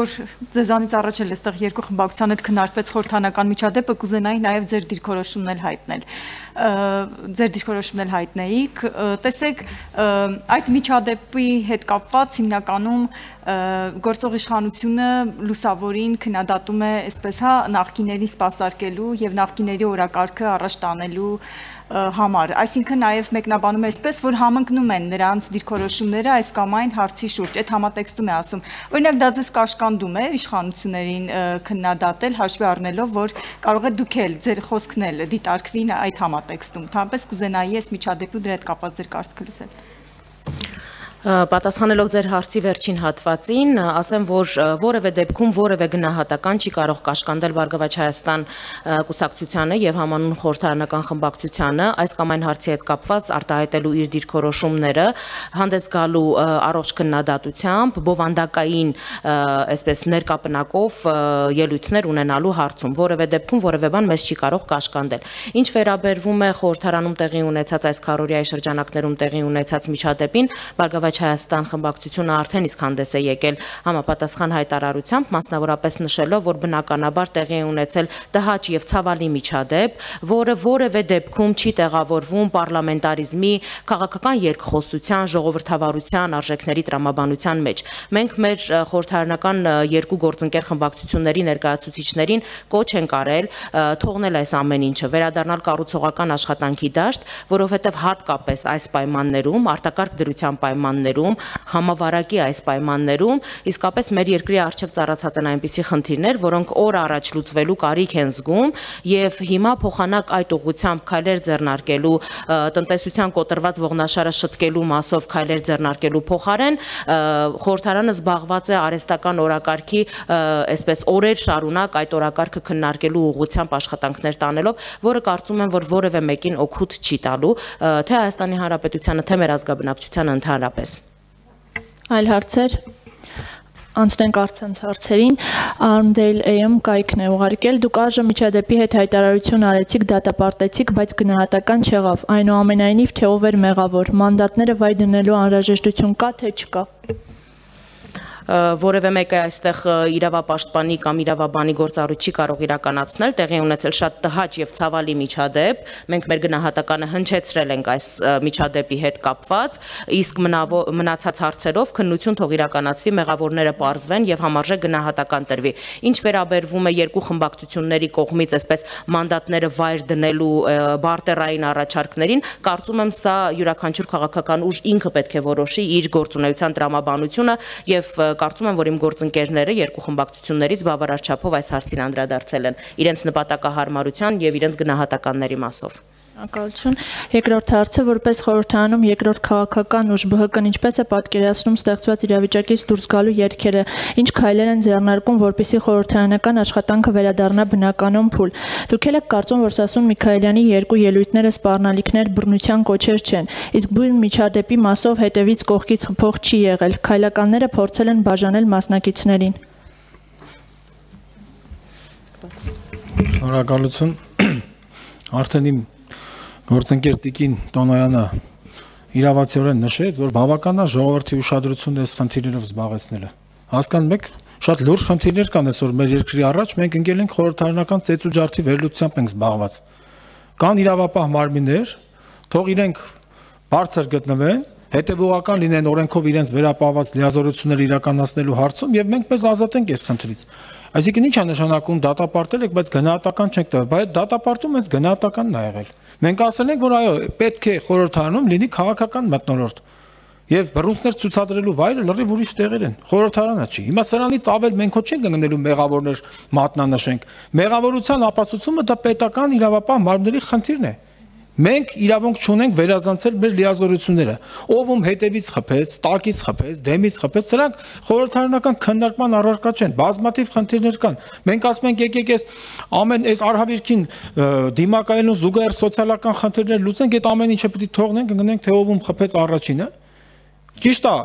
որ ձեզանից առաջ էլ այստեղ երկու խմբակցության հետ քննարկվեց խորհրդանական միջադեպը, կուզենայի նաև ձեր դիրքորոշումն էլ հայտնել ձեր դիրքորոշումն էլ հայտնեիք տեսեք այդ միջադեպի հետ կապված հիմնականում գործող իշխանությունը լուսավորին քննադատում է այսպես հա նախկիների սպասարկելու եւ նախկիների օրակարգը առաջ տանելու համար։ Այսինքն նաև մեկնաբանում է այսպես, որ համընկնում են նրանց դիրքորոշումները այս կամ այն հարցի շուրջ։ Այդ համատեքստում է ասում։ Օրինակ դա ձեզ կաշկանդում է իշխանություններին քննադատել, հաշվի առնելով, որ կարող է դուք էլ ձեր խոսքն էլ դիտարկվի այդ համատեքստում։ Թամպես կուզենայի այս միջադեպի դրա հետ կապված ձեր կարծիքը լսել։ Պատասխանելով ձեր հարցի վերջին հատվածին, ասեմ, որ որևէ դեպքում որևէ գնահատական չի կարող կաշկանդել Բարգավաճ Հայաստան կուսակցությանը եւ համանուն խորհրդարանական խմբակցությանը այս կամ այն հարցի հետ կապված արտահայտելու իր դիրքորոշումները հանդես գալու առողջ քննադատությամբ բովանդակային այսպես ներկապնակով ելույթներ ունենալու հարցում որևէ դեպքում որևէ բան մեզ չի կարող կաշկանդել։ Ինչ վերաբերվում է խորհրդարանում տեղի ունեցած այս քարորիայի շրջանակներում տեղի ունեցած միջադեպին, Բարգավաճ Առաջ Հայաստան խմբակցությունը արդեն իսկ հանդես է եկել համապատասխան հայտարարությամբ, մասնավորապես նշելով, որ բնականաբար տեղի է ունեցել տհաճ եւ ցավալի միջադեպ, որը որևէ դեպքում չի տեղավորվում պարլամենտարիզմի քաղաքական երկխոսության, ժողովրդավարության արժեքների տրամաբանության մեջ։ Մենք մեր խորհրդարանական երկու գործընկեր խմբակցությունների ներկայացուցիչներին կոչ են կարել թողնել այս ամեն ինչը, վերադառնալ կառուցողական աշխատանքի դաշտ, որովհետև հատկապես այս պայմաններում, արտակարգ դրության պայմաններում պայմաններում, համավարակի այս պայմաններում իսկապես մեր երկրի արժև ծառացած են այնպիսի խնդիրներ, որոնք օր առաջ լուծվելու կարիք են զգում եւ հիմա փոխանակ այդ ուղությամբ քայլեր ձեռնարկելու տնտեսության կոտրված ողնաշարը շտկելու մասով քայլեր ձեռնարկելու փոխարեն խորհրդարանը զբաղված է արեստական օրակարգի այսպես օրեր շարունակ այդ օրակարգը քննարկելու ուղղությամբ աշխատանքներ տանելով, որը կարծում եմ, որ որևէ մեկին օգուտ չի տալու, թե Հայաստանի Հանրապետությանը, թե մեր ազգաբնակչությանը ընդհանրապես Այլ հարցեր անցնենք արցանց հարցերին Armdale AM կայքն է ուղարկել. Դուք այժմ միջադեպի հետ հայտարարություն արեցիք դատապարտեցիք բայց գնահատական չեղավ այնուամենայնիվ թե ով էր մեղավոր մանդատները վայ դնելու անհրաժեշտություն կա թե չկա որևէ մեկը այստեղ իրավապաշտպանի կամ իրավաբանի գործառույթ չի կարող իրականացնել, տեղի ունեցել շատ տհաճ եւ ցավալի միջադեպ։ Մենք մեր գնահատականը հնչեցրել ենք այս միջադեպի հետ կապված, իսկ մնացած հարցերով քննություն թող իրականացվի, մեղավորները պարզվեն եւ համարժեք գնահատական տրվի։ Ինչ վերաբերվում է երկու խմբակցությունների կողմից այսպես մանդատները վայր դնելու բարտերային առաջարկներին, կարծում եմ սա յուրաքանչյուր քաղաքական ուժ ինքը պետք է որոշի իր գործունեության տրամաբանությունը եւ կարծում եմ, որ իմ գործընկերները երկու խմբակցություններից բավարար չափով այս հարցին անդրադարձել են. իրենց նպատակահարմարության եւ իրենց գնահատականների մասով։ Ակալություն։ Երկրորդ հարցը որպես խորհրդանում երկրորդ քաղաքական ուժ ԲՀԿ-ն ինչպես է պատկերացնում ստեղծված իրավիճակից դուրս գալու երկերը, ինչ քայլեր են ձեռնարկում, որպիսի խորհրդարանական աշխատանքը վերադառնա բնականon փուլ։ Դուք եք կարծում, որ Սասուն Միքայելյանի երկու ելույթները սպառնալիքներ բռնության կոչեր չեն, իսկ բուն միջադեպի մասով հետևից կողքից խփող չի եղել։ Քայլականները փորձել են բաժանել մասնակիցներին։ Շնորհակալություն։ Արդեն իմ գործընկեր Տիկին Տոնոյանը իրավացիորեն նշեց, որ բավականա ժողովրդի ուշադրությունը այս խնդիրներով զբաղեցնելը։ Հասկանում եք, շատ լուրջ խնդիրներ կան այսօր մեր երկրի առաջ, մենք ընկել ենք խորհրդարանական ծեծ ու ջարդի վերլուծությամբ ենք զբաղված։ Կան իրավապահ մարմիններ, թող իրենք բարձր գտնվեն, հետևողական լինեն օրենքով իրենց վերապահված լիազորությունները իրականացնելու հարցում եւ մենք մեզ ազատենք այս խնդրից։ Այսինքն ի՞նչ է նշանակում դատապարտել եք, բայց գնահատական չեք տվել, բայց դատապարտում հենց գնահատականն ա եղել։ Մենք ասել ենք, որ այո, պետք է խորհրդարանում լինի քաղաքական մտնոլորտ։ Եվ բռունցքներ ցուցադրելու վայրը լրիվ ուրիշ տեղեր են։ Խորհրդարանը չի։ Հիմա սրանից ավել մենք ոչ չենք ընկնելու մեղավորներ մատնանշենք։ Մեղավորության ապացուցումը դա պետական իրավապահ մարմինների խնդիրն է։ Մենք իրավունք չունենք վերազանցել մեր լիազորությունները։ Ով ում հետևից խփեց, տակից խփեց, դեմից խփեց, սրանք խորհրդարանական քննարկման առարկա չեն։ Բազմաթիվ խնդիրներ կան։ Մենք ասում ենք եկեք այս ամեն այս արհավիրքին դիմակայելու զուգահեռ սոցիալական խնդիրներ լուծենք, այդ ամեն ինչը է թողնենք, ընկնենք թե ով ում խփեց առաջինը։ Ճիշտ է,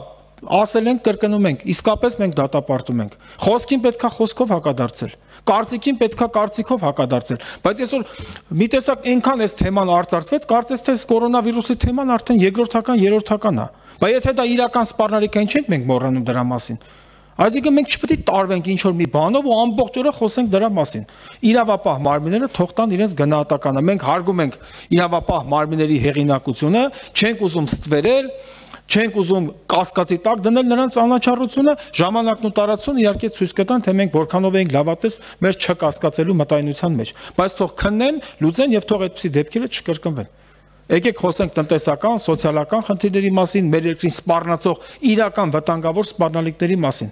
ասել ենք, կրկնում ենք, իսկապես մենք դատապարտում ենք։ Խոսքին պետքա խոսքով հակադարձել կարծիքին պետքա կարծիքով հակադարձել բայց այսօր մի տեսակ այնքան այս թեման արծարծվեց կարծես թե կորոնավիրուսի թեման արդեն երկրորդական երրորդական է բայց եթե դա իրական սպառնալիքային չենք մենք մոռանում դրա մասին Այսինքն մենք չպետք է տարվենք ինչ որ մի բանով ու ամբողջ օրը խոսենք դրա մասին։ Իրավապահ մարմինները թող տան իրենց գնահատականը։ Մենք հարգում ենք իրավապահ մարմինների հեղինակությունը, չենք ուզում ստվերել, չենք ուզում կասկածի տակ դնել նրանց անաչառությունը, ժամանակն ու տարածությունը իհարկե ցույց կտան, թե մենք որքանով ենք լավատես մեր չկասկածելու մտայնության մեջ, բայց թող քննեն, լուծեն եւ թող այդպիսի դեպքերը չկրկնվեն։ Եկեք խոսենք տնտեսական, սոցիալական խնդիրների մասին, մեր երկրին սպառնացող իրական վտանգավոր սպառնալիքների մասին։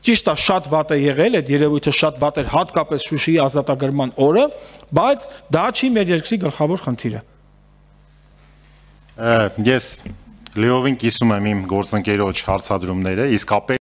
Ճիշտ է, շատ վատ է եղել, այդ երևույթը շատ վատ էր հատկապես Շուշիի ազատագրման օրը, բայց դա չի մեր երկրի գլխավոր խնդիրը։ Ես լիովին կիսում եմ իմ գործընկերոջ հարցադրումները, իսկապես